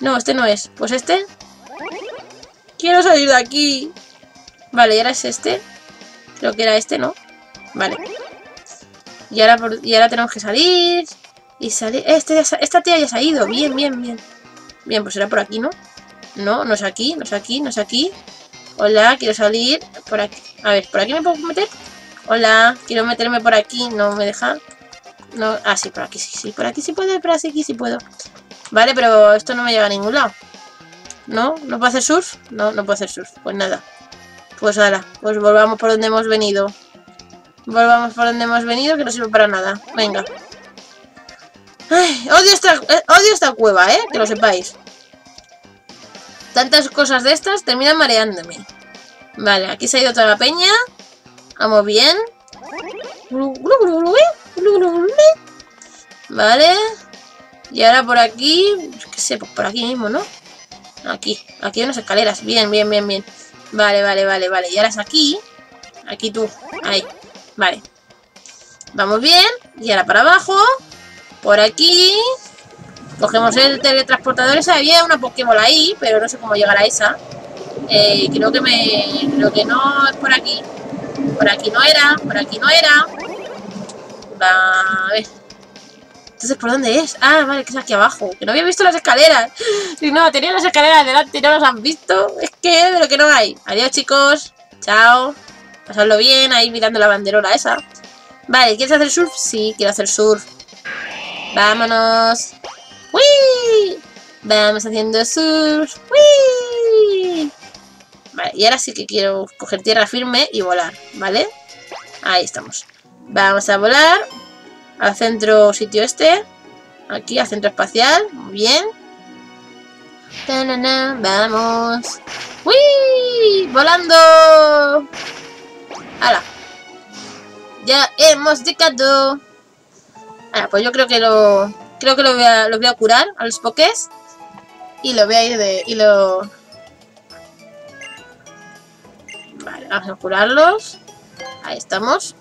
No, este no es. ¿Pues este? Quiero salir de aquí. Vale, y ahora es este. Creo que era este, ¿no? Vale. Y ahora, por- y ahora tenemos que salir. Y salir. Este, se- esta tía ya se ha ido. Bien, bien, bien. Bien, pues será por aquí, ¿no? No, no es aquí, no es aquí, no es aquí. Hola, quiero salir por aquí. A ver, ¿por aquí me puedo meter? Hola, quiero meterme por aquí. No me deja. No, ah, sí, por aquí sí, sí. Por aquí sí puedo, por aquí sí puedo. Vale, pero esto no me lleva a ningún lado. ¿No? ¿No puedo hacer surf? No, no puedo hacer surf. Pues nada. Pues ahora, pues volvamos por donde hemos venido. Volvamos por donde hemos venido, que no sirve para nada. Venga. Ay, odio esta, eh, odio esta cueva, ¿eh? Que lo sepáis. Tantas cosas de estas terminan mareándome. Vale, aquí se ha ido toda la peña. Vamos bien. Vale. Y ahora por aquí, qué sé, pues por aquí mismo, ¿no? Aquí, aquí hay unas escaleras. Bien, bien, bien, bien. Vale, vale, vale, vale. Y ahora es aquí. Aquí tú. Ahí. Vale. Vamos bien. Y ahora para abajo. Por aquí. Cogemos el teletransportador. Ese había una Pokémon ahí, pero no sé cómo llegar a esa. Eh, creo que me. Creo que no es por aquí. Por aquí no era. Por aquí no era. Va, a ver. Entonces, ¿por dónde es? Ah, vale, que es aquí abajo. Que no había visto las escaleras. *laughs* Y no, tenía las escaleras delante y no las han visto. Es que de lo que no hay. Adiós, chicos. Chao. Pasadlo bien ahí mirando la banderola esa. Vale, ¿quieres hacer surf? Sí, quiero hacer surf. Vámonos. Vamos haciendo surf. ¡Wii! Vale, y ahora sí que quiero coger tierra firme y volar, ¿vale? Ahí estamos. Vamos a volar al centro sitio este. Aquí, al centro espacial. Muy bien. Vamos. ¡Wii! ¡Volando! ¡Hala! Ya hemos llegado. Ah, pues yo creo que lo. Creo que lo voy a, lo voy a curar a los pokés. Y lo voy a ir de. Y lo. Vale, vamos a curarlos. Ahí estamos.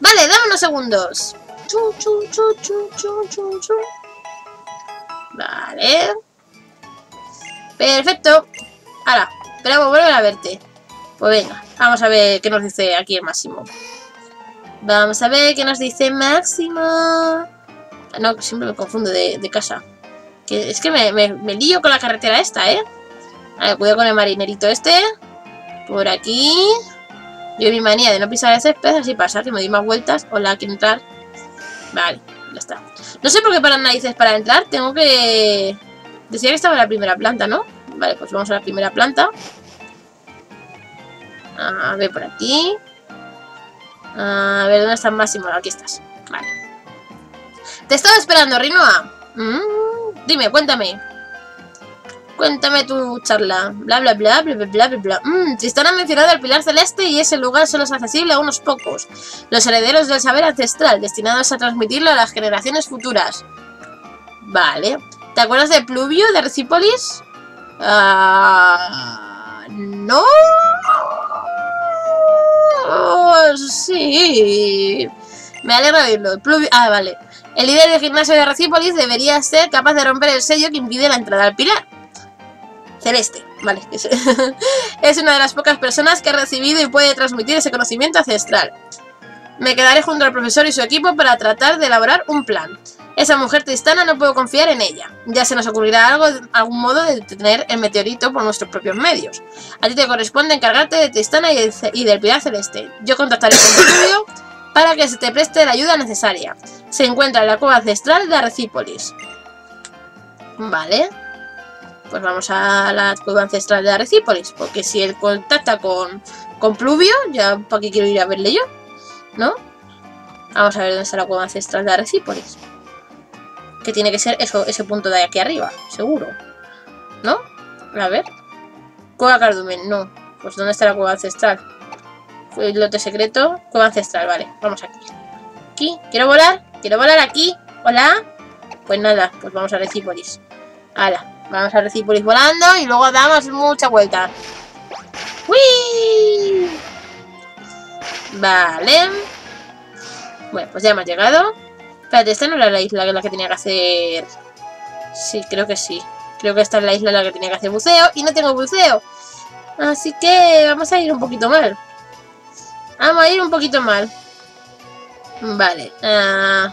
Vale, dame unos segundos. Chu, chu, chu, chu, chu, chu, chu. Vale. Perfecto. Ahora, esperamos volver a verte. Pues venga, vamos a ver qué nos dice aquí el máximo. Vamos a ver qué nos dice Máximo. No, siempre me confundo de, de casa. Que es que me, me- lío con la carretera esta, ¿eh? A ver, cuidado con el marinerito este. Por aquí. Yo mi manía de no pisar el césped, así pasa, que me doy más vueltas. Hola, quiero entrar. Vale, ya está. No sé por qué para narices para entrar. Tengo que... Decía que estaba en la primera planta, ¿no? Vale, pues vamos a la primera planta. A ver, por aquí. A ver, ¿dónde está Máximo? Aquí estás. Vale. Te estaba esperando, Rinoa. Mm, dime, cuéntame. Cuéntame tu charla. Bla, bla, bla, bla, bla, bla, bla, bla. Mmm, Tristán ha mencionado el Pilar Celeste y ese lugar solo es accesible a unos pocos. Los herederos del saber ancestral, destinados a transmitirlo a las generaciones futuras. Vale. ¿Te acuerdas de Pluvio, de Recípolis? Ah, no. Oh, sí. Me alegra oírlo. Pluvio... Ah, vale. El líder del gimnasio de Recípolis debería ser capaz de romper el sello que impide la entrada al pilar. Celeste, vale. *laughs* Es, una de las pocas personas que ha recibido y puede transmitir ese conocimiento ancestral. Me quedaré junto al profesor y su equipo para tratar de elaborar un plan. Esa mujer tristana no puedo confiar en ella. Ya se nos ocurrirá algo, algún modo de detener el meteorito por nuestros propios medios. A ti te corresponde encargarte de Tristana y, del Pilar Celeste. Yo contactaré con tu estudio para que se te preste la ayuda necesaria. Se encuentra en la cueva ancestral de Arrecípolis. Vale. Pues vamos a la cueva ancestral de Arrecípolis. Porque si él contacta con, con Pluvio, ya para qué quiero ir a verle yo. ¿No? Vamos a ver dónde está la cueva ancestral de Arrecípolis. Que tiene que ser eso, ese punto de aquí arriba, seguro. ¿No? A ver. Cueva Cardumen, no. Pues ¿dónde está la cueva ancestral? El lote secreto, cueva ancestral, vale. Vamos aquí. Aquí, quiero volar. Quiero volar aquí. Hola. Pues nada, pues vamos a Recípolis. Hala, vamos a Recípolis volando y luego damos mucha vuelta. ¡Wii! Vale. Bueno, pues ya hemos llegado. Espérate, esta no era la isla la que tenía que hacer... Sí, creo que sí. Creo que esta es la isla la que tenía que hacer buceo y no tengo buceo. Así que vamos a ir un poquito mal. Vamos a ir un poquito mal. Vale. ah,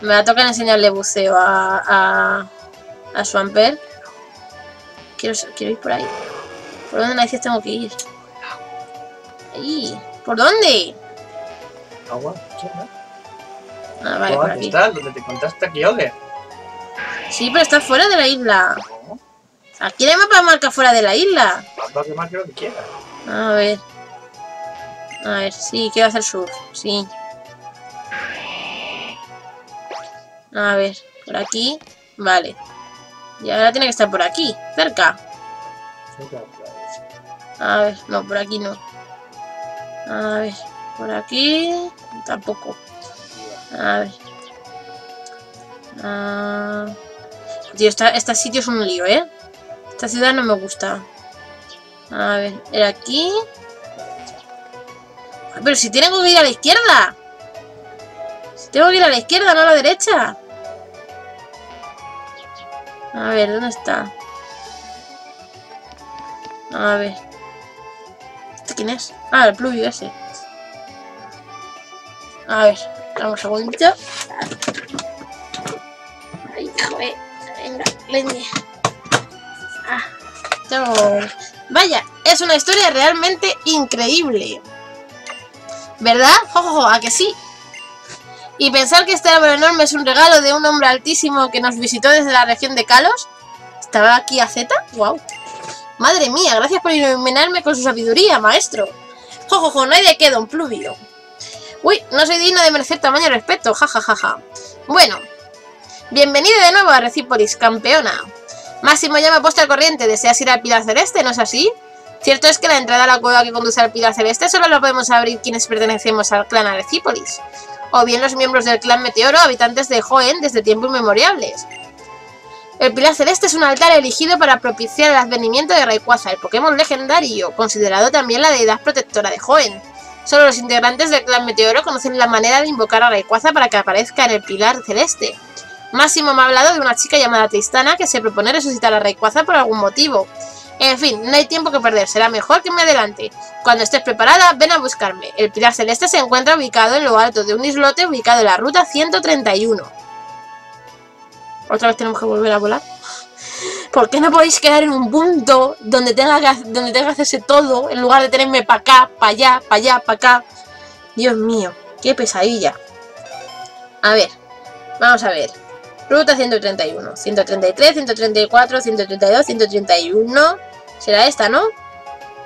me va a tocar enseñarle buceo a, a, a Swampert. Quiero, quiero ir por ahí. ¿Por dónde narices tengo que ir? Ahí. ¿Por dónde? Agua. Ah, vale, por aquí. está? Donde te encontraste a Kyogre. Sí, pero está fuera de la isla. Aquí el mapa marca fuera de la isla. Que que. A ver. A ver, sí, quiero hacer surf. Sí. A ver, por aquí. Vale. Y ahora tiene que estar por aquí, cerca. A ver, no, por aquí no. A ver, por aquí tampoco. A ver. Ah, Tío, esta, este sitio es un lío, ¿eh? Esta ciudad no me gusta. A ver, ¿era aquí? Pero si tengo que ir a la izquierda. Si tengo que ir a la izquierda, no a la derecha. A ver, ¿dónde está? A ver. ¿Este quién es? Ah, el pluvio ese. A ver, dame un segundito. Ay, joder. Venga, leña. Ah, tengo... Vaya, es una historia realmente increíble. ¿Verdad? Jojojo, ¿a que sí? Y pensar que este árbol enorme es un regalo de un hombre altísimo que nos visitó desde la región de Kalos. ¿Estaba aquí a Z? ¡Wow! Madre mía, gracias por iluminarme con su sabiduría, maestro. Jojojo, no hay de qué, don Pluvio. Uy, no soy digno de merecer tamaño respeto, jajajaja. Bueno, bienvenido de nuevo a Recípolis, campeona. Máximo ya me ha puesto al corriente, ¿deseas ir al Pilar Celeste, no es así? Cierto es que la entrada a la cueva que conduce al Pilar Celeste solo la podemos abrir quienes pertenecemos al clan Arrecípolis, o bien los miembros del clan Meteoro, habitantes de Joen desde tiempos inmemoriales. El Pilar Celeste es un altar elegido para propiciar el advenimiento de Rayquaza, el Pokémon legendario, considerado también la deidad protectora de Joen. Solo los integrantes del clan Meteoro conocen la manera de invocar a Rayquaza para que aparezca en el Pilar Celeste. Máximo me ha hablado de una chica llamada Tristana que se propone resucitar a Rayquaza por algún motivo. En fin, no hay tiempo que perder, será mejor que me adelante. Cuando estés preparada, ven a buscarme. El Pilar Celeste se encuentra ubicado en lo alto de un islote ubicado en la ruta 131. ¿Otra vez tenemos que volver a volar? ¿Por qué no podéis quedar en un punto donde tenga que, donde tenga que hacerse todo en lugar de tenerme para acá, para allá, para allá, para acá? Dios mío, qué pesadilla. A ver, vamos a ver. Ruta 131, 133, 134, 132, 131. Será esta, ¿no?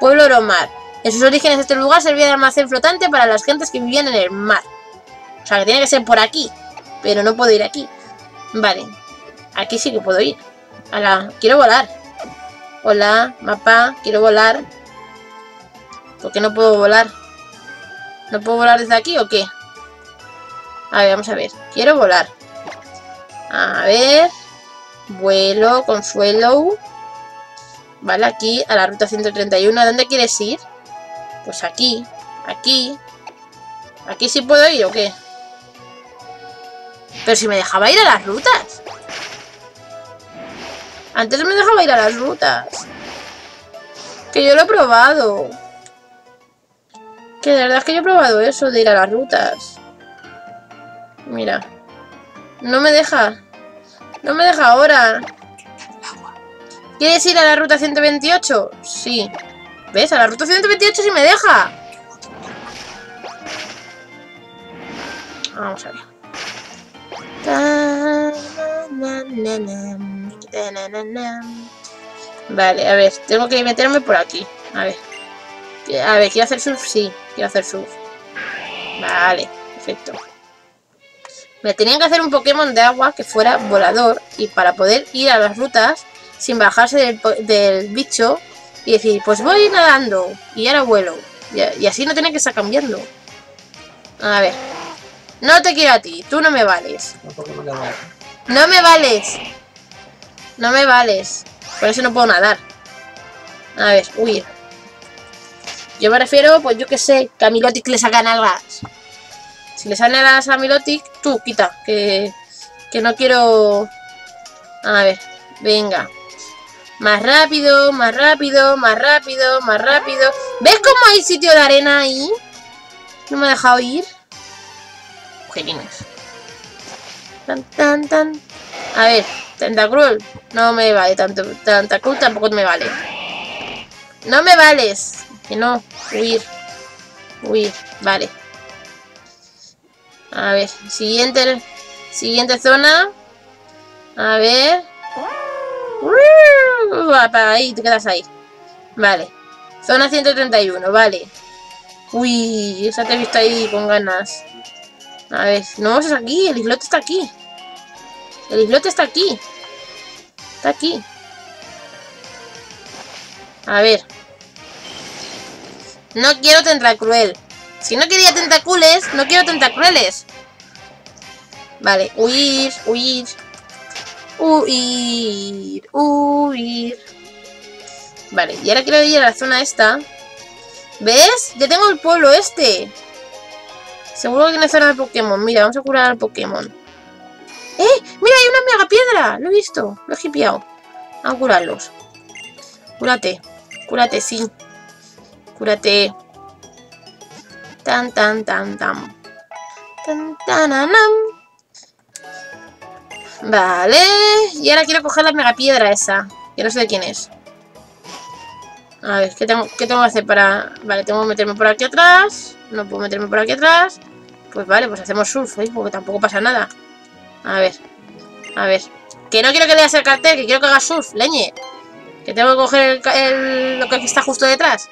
Pueblo Oromar. En sus orígenes este lugar servía de almacén flotante para las gentes que vivían en el mar. O sea, que tiene que ser por aquí. Pero no puedo ir aquí. Vale. Aquí sí que puedo ir. Ala, quiero volar. Hola, mapa, quiero volar. ¿Por qué no puedo volar? ¿No puedo volar desde aquí o qué? A ver, vamos a ver. Quiero volar. A ver. Vuelo, consuelo. Vale, aquí, a la ruta 131. ¿A dónde quieres ir? Pues aquí, aquí. ¿Aquí sí puedo ir o qué? Pero si me dejaba ir a las rutas. Antes me dejaba ir a las rutas. Que yo lo he probado. Que de verdad es que yo he probado eso de ir a las rutas. Mira. No me deja. No me deja ahora. ¿Quieres ir a la ruta 128? Sí. ¿Ves? A la ruta 128 sí me deja. Vamos a ver. Vale, a ver, tengo que meterme por aquí. A ver. A ver, ¿quiero hacer surf? Sí, quiero hacer surf. Vale, perfecto. Me tenían que hacer un Pokémon de agua que fuera volador y para poder ir a las rutas sin bajarse del, del bicho y decir, pues voy nadando y ahora vuelo. Y, y así no tiene que estar cambiando. A ver. No te quiero a ti, tú no me vales. No, me vales. No me vales. Por eso no puedo nadar. A ver, huir. Yo me refiero, pues yo que sé, que a Milotic le sacan algas. Si le salen algas a Milotic, tú, quita. Que, que no quiero... A ver, venga. Más rápido, más rápido, más rápido, más rápido. ¿Ves cómo hay sitio de arena ahí? No me ha dejado ir. Gelines. Tan, tan, tan. A ver, Tentacruel. No me vale tanto. Tentacruel tampoco me vale. No me vales. Que no. Huir. Huir. Vale. A ver. Siguiente. Siguiente zona. A ver. Para ahí, te quedas ahí. Vale. Zona 131, vale. Uy, esa te he visto ahí con ganas. A ver, no, es aquí, el islote está aquí. El islote está aquí. Está aquí. A ver. No quiero tentacruel. Si no quería tentacules, no quiero tentacrueles. Vale, huir, huir. Huir, huir. Vale, y ahora quiero ir a la zona esta. ¿Ves? Ya tengo el pueblo este. Seguro que tiene zona de Pokémon. Mira, vamos a curar al Pokémon. ¡Eh! ¡Mira, hay una mega piedra! Lo he visto. Lo he hipeado. Vamos a curarlos. Cúrate. Cúrate, sí. Cúrate. Tan, tan, tan, tan. Tan, tan, anam. Vale. Y ahora quiero coger la mega piedra esa. Que no sé de quién es. A ver, ¿qué tengo, ¿qué tengo que hacer para...? Vale, tengo que meterme por aquí atrás. No puedo meterme por aquí atrás. Pues vale, pues hacemos surf, ¿eh? Porque tampoco pasa nada. A ver. A ver. Que no quiero que leas el cartel, que quiero que hagas surf, leñe. Que tengo que coger el- lo que está justo detrás.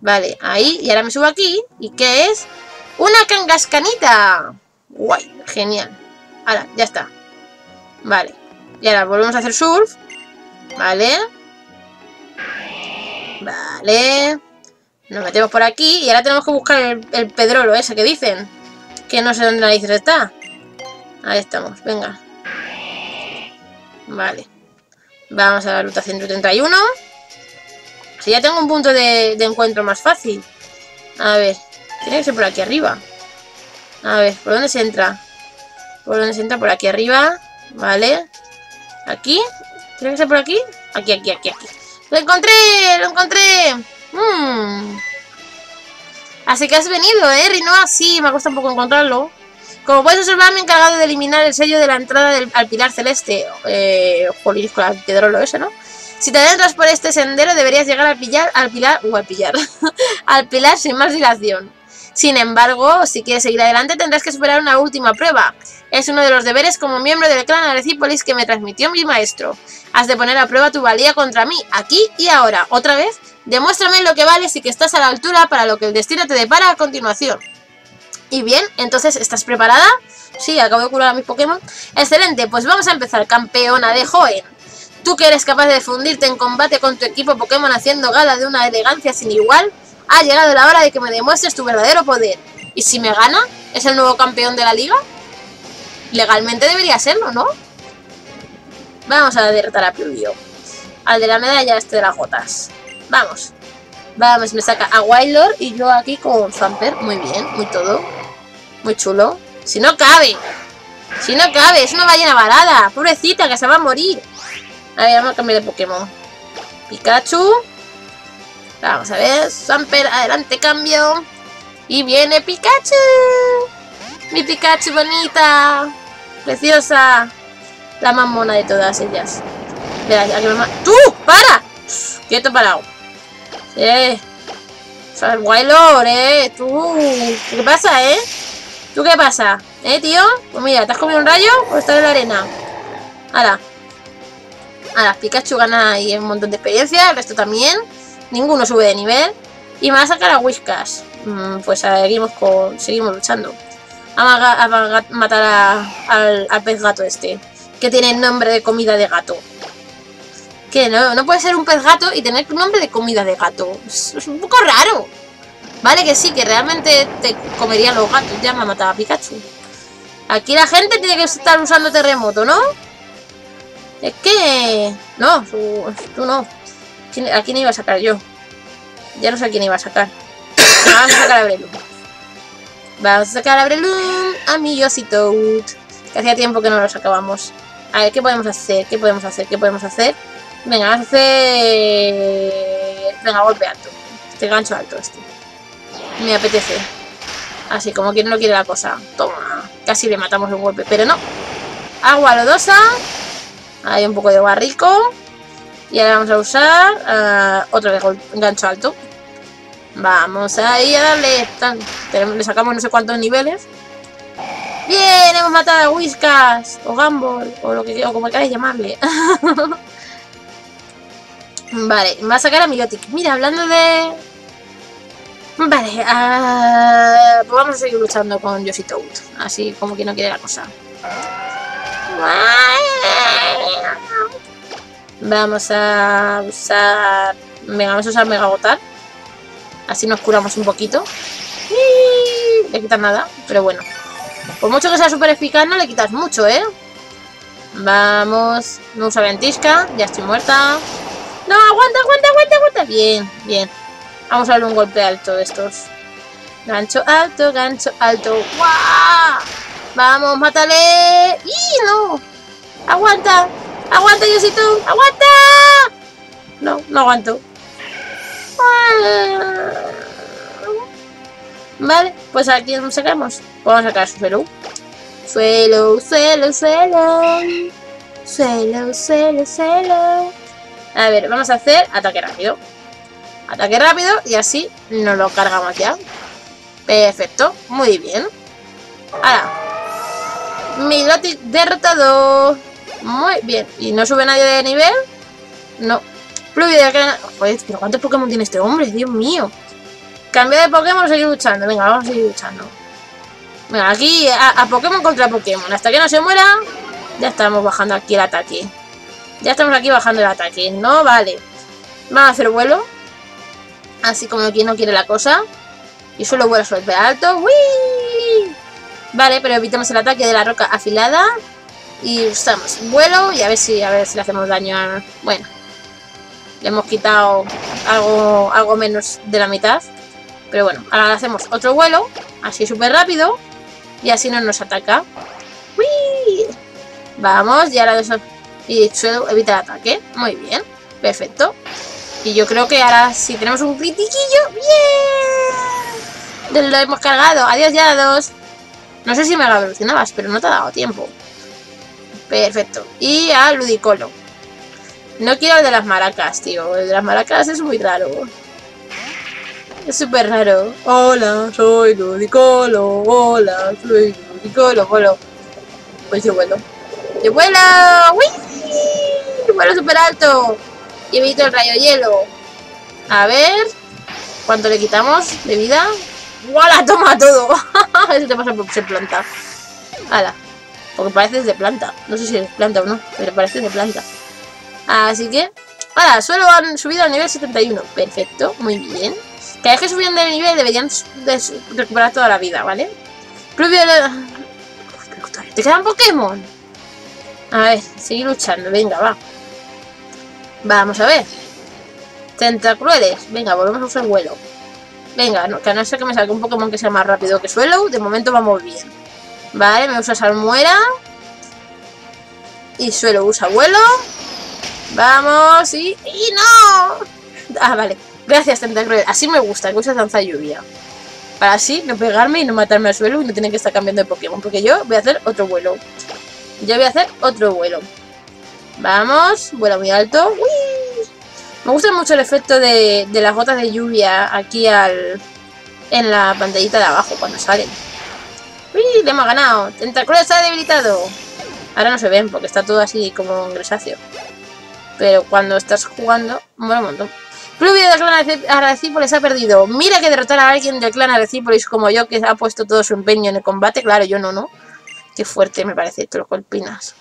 Vale, ahí. Y ahora me subo aquí. ¿Y qué es? ¡Una cangascanita! Guay, genial. Ahora, ya está. Vale. Y ahora volvemos a hacer surf. Vale. Vale. Nos metemos por aquí y ahora tenemos que buscar el, pedrolo ese que dicen. Que no sé dónde narices está. Ahí estamos, venga. Vale. Vamos a la ruta 131. Si ya tengo un punto de encuentro más fácil. A ver. Tiene que ser por aquí arriba. A ver, ¿por dónde se entra? ¿Por dónde se entra? Por aquí arriba. Vale. ¿Aquí? ¿Tiene que ser por aquí? Aquí, aquí, aquí, aquí. ¡Lo encontré! ¡Lo encontré! Mm. Así que has venido, ¿eh, Rinoa? Sí, me cuesta un poco encontrarlo. Como puedes observar, me he encargado de eliminar el sello de la entrada del, al pilar celeste. Eh, jolín, con el piedrolo ese, ¿no? Si te adentras por este sendero, deberías llegar al pillar, al pilar, o al pillar, *laughs* al pilar sin más dilación. Sin embargo, si quieres seguir adelante, tendrás que superar una última prueba. Es uno de los deberes como miembro del clan Arecípolis que me transmitió mi maestro. Has de poner a prueba tu valía contra mí, aquí y ahora. Otra vez, demuéstrame lo que vales y que estás a la altura para lo que el destino te depara a continuación. Y bien, entonces, ¿estás preparada? Sí, acabo de curar a mis Pokémon. Excelente, pues vamos a empezar, campeona de Joen. Tú que eres capaz de fundirte en combate con tu equipo Pokémon haciendo gala de una elegancia sin igual, ha llegado la hora de que me demuestres tu verdadero poder. ¿Y si me gana? ¿Es el nuevo campeón de la liga? Legalmente debería serlo, ¿no? Vamos a derrotar a Pluvio. Al de la medalla este de las gotas. Vamos. Vamos, me saca a Wildor y yo aquí con Zamper. Muy bien, muy todo. Muy chulo. Si no cabe. Si no cabe, es una ballena varada. Pobrecita, que se va a morir. A ver, vamos a cambiar de Pokémon. Pikachu. Vamos a ver. Zamper, adelante, cambio. Y viene Pikachu. Mi Pikachu bonita. Preciosa. La más mona de todas ellas. Que ¡Tú! ¡Para! Quieto parado. Eh. Wailor, eh. Tú. ¿Qué pasa, eh? ¿Tú qué pasa? ¿Eh, tío? Pues mira, ¿te has comido un rayo o estás en la arena? Ahora. Ahora, Pikachu gana ahí un montón de experiencia, el resto también. Ninguno sube de nivel. Y me va a sacar a Whiskas. Mm, pues seguimos con. Seguimos luchando. Vamos a, matar al, pez gato este. Que tiene nombre de comida de gato. Que no, no puede ser un pez gato y tener nombre de comida de gato. Es, un poco raro. Vale que sí, que realmente te comerían los gatos. Ya me ha matado a Pikachu. Aquí la gente tiene que estar usando terremoto, ¿no? Es que... No, tú no. ¿A quién iba a sacar yo? Ya no sé a quién iba a sacar. *coughs* Vamos a sacar a Breloom. Vamos a sacar a Breloom, a mi Toad. Que hacía tiempo que no lo sacábamos. A ver, ¿qué podemos hacer? ¿Qué podemos hacer? ¿Qué podemos hacer? Venga, vamos a hacer... Venga, golpe alto. Este gancho alto, este. Me apetece. Así, como quien no quiere la cosa. Toma. Casi le matamos un golpe, pero no. Agua lodosa. Hay un poco de barrico. Y ahora vamos a usar uh, otro gancho alto. Vamos ahí a darle. le sacamos no sé cuántos niveles. Bien, hemos matado a Whiskas. O Gumball. O lo que o como queráis llamarle. *laughs* Vale, va a sacar a Milotic. Mira, hablando de... Vale, uh, pues vamos a seguir luchando con Yoshi Toad. Así como que no quiere la cosa. Vamos a usar... Vamos a usar Mega Gotar. Así nos curamos un poquito. Le quitas nada, pero bueno. Por mucho que sea súper eficaz, no le quitas mucho, ¿eh? Vamos. No usa ventisca. Ya estoy muerta. No, aguanta, aguanta, aguanta, aguanta. Bien, bien. Vamos a darle un golpe alto de estos. Gancho alto, gancho alto. ¡Guau! Vamos, mátale. ¡Y no! Aguanta. Aguanta, Yosito. Aguanta. No, no aguanto. Vale, pues aquí nos sacamos. Vamos a sacar su suelo. Suelo, suelo, suelo. Suelo, suelo, suelo. A ver, vamos a hacer ataque rápido. Ataque rápido y así nos lo cargamos ya. Perfecto, muy bien. Ahora, Milotic derrotado. Muy bien. ¿Y no sube nadie de nivel? No. Joder, pero ¿cuántos Pokémon tiene este hombre? Dios mío. Cambia de Pokémon, seguir luchando. Venga, vamos a seguir luchando. Venga, aquí a, Pokémon contra Pokémon. Hasta que no se muera, ya estamos bajando aquí el ataque. Ya estamos aquí bajando el ataque. No vale. Vamos a hacer vuelo. Así como quien no quiere la cosa. Y solo vuelo suelve alto. ¡Wii! Vale, pero evitemos el ataque de la roca afilada. Y usamos vuelo y a ver si a ver si le hacemos daño a... Bueno. Le hemos quitado algo, algo menos de la mitad. Pero bueno, ahora hacemos otro vuelo. Así súper rápido. Y así no nos ataca. ¡Wii! Vamos, y ahora y suelo evita el ataque. Muy bien. Perfecto. Y yo creo que ahora si tenemos un critiquillo. ¡Bien! Lo hemos cargado. Adiós ya, dos. No sé si me lo evolucionabas, pero no te ha dado tiempo. Perfecto. Y a Ludicolo. No quiero el de las maracas, tío. El de las maracas es muy raro. Es súper raro. Hola, soy Ludicolo. Hola, soy Ludicolo. Bueno, pues yo vuelo. ¡Yo vuelo! ¡Uy! vuelo súper alto. Y evito el rayo hielo. A ver. ¿Cuánto le quitamos de vida? ¡Wala! Toma todo. *laughs* Eso te pasa por ser planta. Hala. Porque pareces de planta. No sé si eres planta o no, pero pareces de planta. Así que, ahora, suelo han subido al nivel 71. Perfecto, muy bien. Cada vez que subían de nivel deberían de recuperar toda la vida, ¿vale? Pluvio... ¿Te quedan Pokémon? A ver, seguir luchando, venga, va. Vamos a ver. Tentacrueles. Venga, volvemos a usar vuelo. Venga, que a no ser que me salga un Pokémon que sea más rápido que suelo, de momento vamos bien. Vale, me usa Salmuera. Y suelo usa vuelo. Vamos, y... ¡Y no! Ah, vale. Gracias, Tentacruel. Así me gusta, que uses danza lluvia. Para así no pegarme y no matarme al suelo y no tener que estar cambiando de Pokémon. Porque yo voy a hacer otro vuelo. Yo voy a hacer otro vuelo. Vamos, vuelo muy alto. Me gusta mucho el efecto de, las gotas de lluvia aquí al, en la pantallita de abajo cuando salen. ¡Uy! Le hemos ganado. Tentacruel está debilitado. Ahora no se ven porque está todo así como un grisáceo. Pero cuando estás jugando, mola un montón. Pluvio del clan Arrecípolis ha perdido. Mira que derrotar a alguien del clan Arrecípolis como yo, que ha puesto todo su empeño en el combate. Claro, yo no, ¿no? Qué fuerte me parece, te lo colpinas.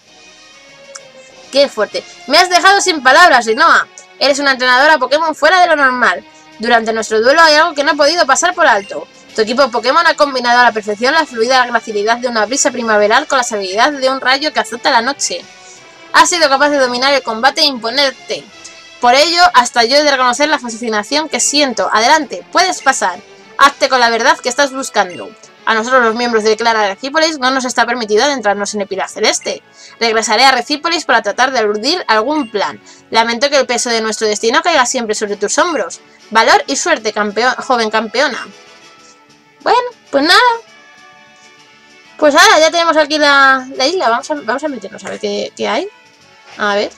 Qué fuerte. Me has dejado sin palabras, Linoa. Eres una entrenadora Pokémon fuera de lo normal. Durante nuestro duelo hay algo que no he podido pasar por alto. Tu equipo Pokémon ha combinado a la perfección la fluida gracilidad de una brisa primaveral con las habilidades de un rayo que azota la noche. Has sido capaz de dominar el combate e imponerte. Por ello, hasta yo he de reconocer la fascinación que siento. Adelante, puedes pasar. Hazte con la verdad que estás buscando. A nosotros los miembros del clan Recípolis no nos está permitido adentrarnos en el Pilar Celeste. Regresaré a Recípolis para tratar de urdir algún plan. Lamento que el peso de nuestro destino caiga siempre sobre tus hombros. Valor y suerte, joven campeona. Bueno, pues nada. Pues ahora ya tenemos aquí la, isla. Vamos a, vamos a meternos a ver qué, qué hay. A ver.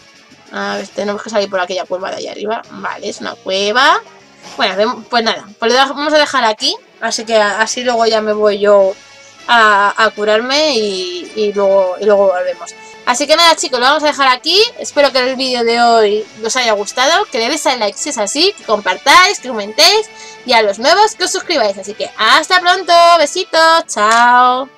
A ver, tenemos que salir por aquella cueva de allá arriba. Vale, es una cueva. Bueno, pues nada, pues lo vamos a dejar aquí. Así que así luego ya me voy yo a, curarme y, luego, y luego volvemos. Así que nada chicos, lo vamos a dejar aquí. Espero que el vídeo de hoy os haya gustado. Que le deis al like si es así, que compartáis, que comentéis. Y a los nuevos que os suscribáis. Así que hasta pronto, besitos, chao.